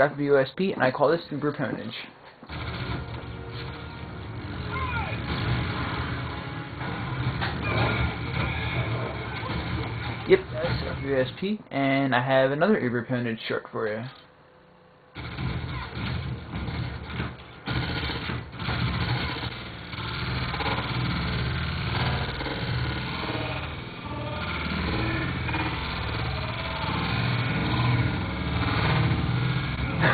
of USP, and I call this Uber Pwnage. Yep, that's USP, and I have another Uber Pwnage short for you.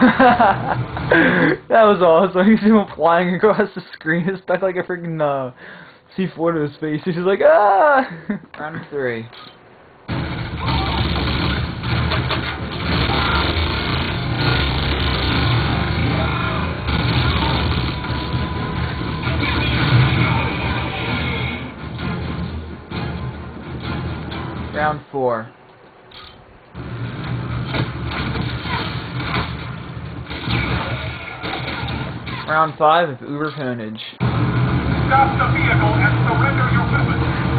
that was awesome. You see him flying across the screen. It's stuck like a freaking uh, C4 to his face. He's just like, ah! Round three. Round four. Round 5 of Uber Pwnage. Stop the vehicle and surrender your weapons.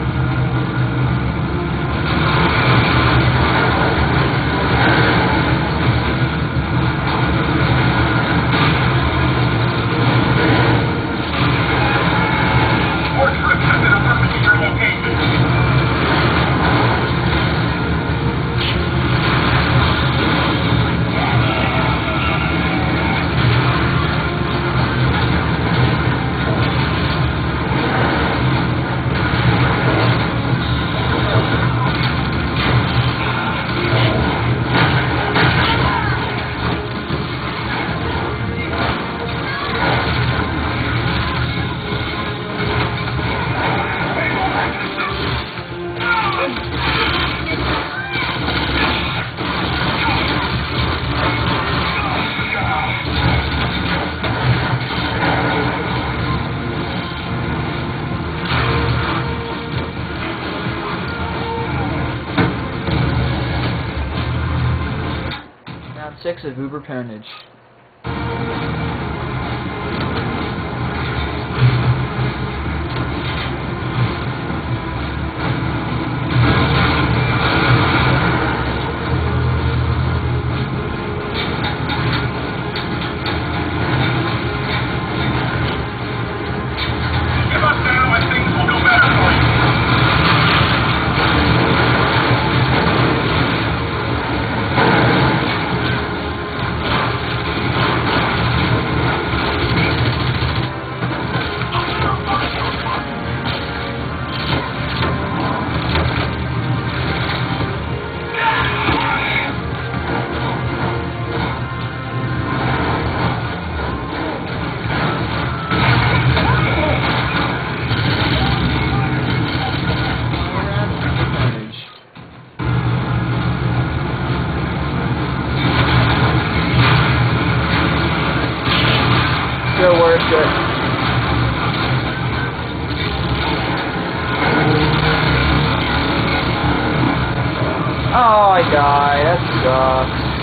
6 of Uber Pwnage. Oh, I died. That sucks.